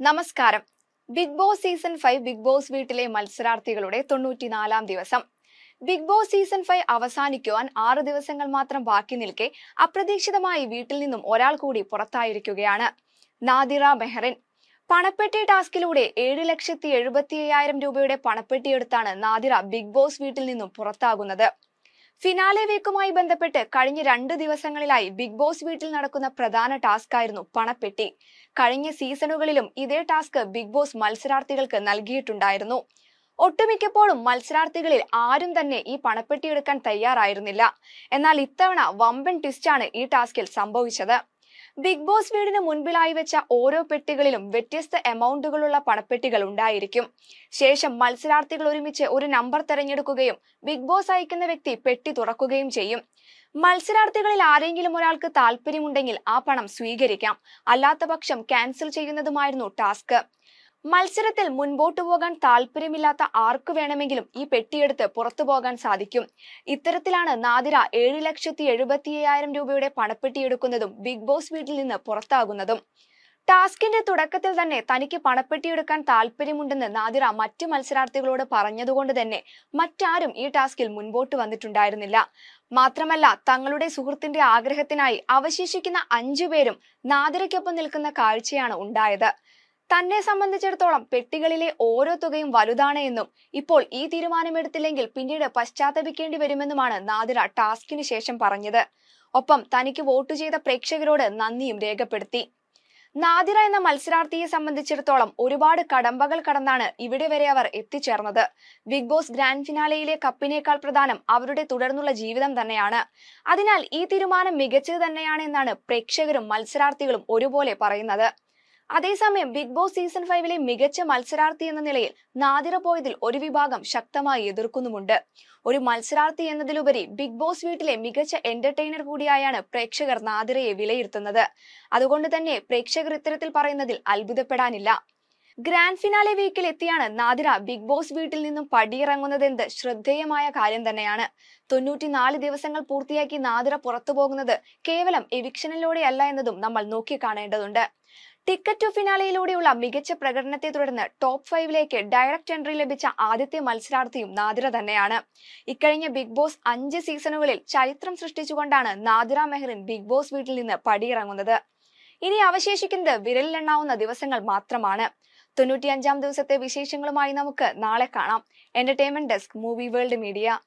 നമസ്കാരം. Bigg Boss season five Bigg Boss വീട്ടിലെ മത്സരാർത്ഥികളുടെ തൊണ്ണൂറ്റിനാലാം ദിവസം. ബിഗ് ബോസ് സീസൺ ഫൈവ് അവസാനിക്കുവാൻ ആറ് ദിവസങ്ങൾ മാത്രം ബാക്കി നിൽക്കെ അപ്രതീക്ഷിതമായി വീട്ടിൽ നിന്നും ഒരാൾ കൂടി പുറത്തായിരിക്കുകയാണ് നാദിറ മെഹറിൻ. പണപ്പെട്ടി ടാസ്കിലൂടെ ഏഴ് ലക്ഷത്തി എഴുപത്തി അയ്യായിരം രൂപയുടെ പണപ്പെട്ടിയെടുത്താണ് നാദിറ ബിഗ് ബോസ് വീട്ടിൽ നിന്നും പുറത്താകുന്നത്. ഫിനാലെ വീക്കുമായി ബന്ധപ്പെട്ട് കഴിഞ്ഞ രണ്ട് ദിവസങ്ങളിലായി ബിഗ് ബോസ് വീട്ടിൽ നടക്കുന്ന പ്രധാന ടാസ്ക് ആയിരുന്നു പണപ്പെട്ടി. കഴിഞ്ഞ സീസണുകളിലും ഇതേ ടാസ്ക് ബിഗ് ബോസ് മത്സരാർത്ഥികൾക്ക് നൽകിയിട്ടുണ്ടായിരുന്നു. ഒട്ടുമിക്കപ്പോഴും മത്സരാർത്ഥികളിൽ ആരും തന്നെ ഈ പണപ്പെട്ടി എടുക്കാൻ തയ്യാറായിരുന്നില്ല. എന്നാൽ ഇത്തവണ വമ്പൻ ട്വിസ്റ്റാണ് ഈ ടാസ്കിൽ സംഭവിച്ചത്. ബിഗ് ബോസ് വീടിന് മുൻപിലായി വെച്ച ഓരോ പെട്ടികളിലും വ്യത്യസ്ത എമൗണ്ടുകളുള്ള പണപ്പെട്ടികൾ ഉണ്ടായിരിക്കും. ശേഷം മത്സരാർത്ഥികൾ ഒരുമിച്ച് ഒരു നമ്പർ തിരഞ്ഞെടുക്കുകയും ബിഗ് ബോസ് അയക്കുന്ന വ്യക്തി പെട്ടി തുറക്കുകയും ചെയ്യും. മത്സരാർത്ഥികളിൽ ആരെങ്കിലും ഒരാൾക്ക് താല്പര്യമുണ്ടെങ്കിൽ ആ പണം സ്വീകരിക്കാം. അല്ലാത്ത പക്ഷം ക്യാൻസൽ ചെയ്യുന്നതുമായിരുന്നു ടാസ്ക്. മത്സരത്തിൽ മുൻപോട്ടു പോകാൻ താല്പര്യമില്ലാത്ത ആർക്കു വേണമെങ്കിലും ഈ പെട്ടിയെടുത്ത് പുറത്തു പോകാൻ സാധിക്കും. ഇത്തരത്തിലാണ് നാദിര ഏഴ് ലക്ഷത്തി എഴുപത്തി അയ്യായിരം രൂപയുടെ പണപ്പെട്ടി എടുക്കുന്നതും ബിഗ് ബോസ് വീട്ടിൽ നിന്ന് പുറത്താകുന്നതും. ടാസ്കിന്റെ തുടക്കത്തിൽ തന്നെ തനിക്ക് പണപ്പെട്ടി എടുക്കാൻ താല്പര്യമുണ്ടെന്ന് നാദിറ മറ്റ് മത്സരാർത്ഥികളോട് പറഞ്ഞതുകൊണ്ട് തന്നെ മറ്റാരും ഈ ടാസ്കിൽ മുൻപോട്ട് വന്നിട്ടുണ്ടായിരുന്നില്ല. മാത്രമല്ല തങ്ങളുടെ സുഹൃത്തിന്റെ ആഗ്രഹത്തിനായി അവശേഷിക്കുന്ന അഞ്ചു പേരും നിൽക്കുന്ന കാഴ്ചയാണ് ഉണ്ടായത്. തന്നെ സംബന്ധിച്ചിടത്തോളം പെട്ടികളിലെ ഓരോ തുകയും വലുതാണ് എന്നും ഇപ്പോൾ ഈ തീരുമാനമെടുത്തില്ലെങ്കിൽ പിന്നീട് പശ്ചാത്തപിക്കേണ്ടി വരുമെന്നുമാണ് നാദിര ടാസ്കിന് ശേഷം പറഞ്ഞത്. ഒപ്പം തനിക്ക് വോട്ട് ചെയ്ത പ്രേക്ഷകരോട് നന്ദിയും രേഖപ്പെടുത്തി. നാദിറ എന്ന മത്സരാർത്ഥിയെ സംബന്ധിച്ചിടത്തോളം ഒരുപാട് കടമ്പകൾ കടന്നാണ് ഇവിടെ വരെ അവർ എത്തിച്ചേർന്നത്. ബിഗ് ബോസ് ഗ്രാൻഡ് ഫിനാലയിലെ കപ്പിനേക്കാൾ പ്രധാനം അവരുടെ തുടർന്നുള്ള ജീവിതം തന്നെയാണ്. അതിനാൽ ഈ തീരുമാനം മികച്ചത് തന്നെയാണ് എന്നാണ് പ്രേക്ഷകരും മത്സരാർത്ഥികളും ഒരുപോലെ പറയുന്നത്. അതേസമയം ബിഗ് ബോസ് സീസൺ ഫൈവിലെ മികച്ച മത്സരാർത്ഥി എന്ന നിലയിൽ നാദിറ പോയതിൽ ഒരു വിഭാഗം ശക്തമായി എതിർക്കുന്നുമുണ്ട്. ഒരു മത്സരാർത്ഥി എന്നതിലുപരി ബിഗ് ബോസ് വീട്ടിലെ മികച്ച എന്റർടൈനർ കൂടിയായാണ് പ്രേക്ഷകർ നാദിറയെ വിലയിരുത്തുന്നത്. അതുകൊണ്ട് തന്നെ പ്രേക്ഷകർ ഇത്തരത്തിൽ പറയുന്നതിൽ അത്ഭുതപ്പെടാനില്ല. ഗ്രാൻഡ് ഫിനാലെ വീക്കിൽ എത്തിയാണ് നാദിര ബിഗ് ബോസ് വീട്ടിൽ നിന്നും പടിയിറങ്ങുന്നതെന്ത് ശ്രദ്ധേയമായ കാര്യം തന്നെയാണ്. തൊണ്ണൂറ്റിനാല് ദിവസങ്ങൾ പൂർത്തിയാക്കി നാദിര പുറത്തു പോകുന്നത് കേവലം എവിക്ഷനിലൂടെയല്ല എന്നതും നമ്മൾ നോക്കിക്കാണേണ്ടതുണ്ട്. ടിക്കറ്റ് ടു ഫിനാലയിലൂടെയുള്ള മികച്ച പ്രകടനത്തെ തുടർന്ന് ടോപ്പ് ഫൈവിലേക്ക് ഡയറക്റ്റ് എൻട്രി ലഭിച്ച ആദ്യത്തെ മത്സരാർത്ഥിയും നാദിര തന്നെയാണ്. ഇക്കഴിഞ്ഞ ബിഗ് ബോസ് അഞ്ച് സീസണുകളിൽ ചരിത്രം സൃഷ്ടിച്ചുകൊണ്ടാണ് നാദിര മെഹറിൻ ബിഗ് ബോസ് വീട്ടിൽ നിന്ന് പടിയിറങ്ങുന്നത്. ഇനി അവശേഷിക്കുന്നത് വിരലിലെണ്ണാവുന്ന ദിവസങ്ങൾ മാത്രമാണ്. തൊണ്ണൂറ്റിയഞ്ചാം ദിവസത്തെ വിശേഷങ്ങളുമായി നമുക്ക് നാളെ കാണാം. Entertainment desk movie world media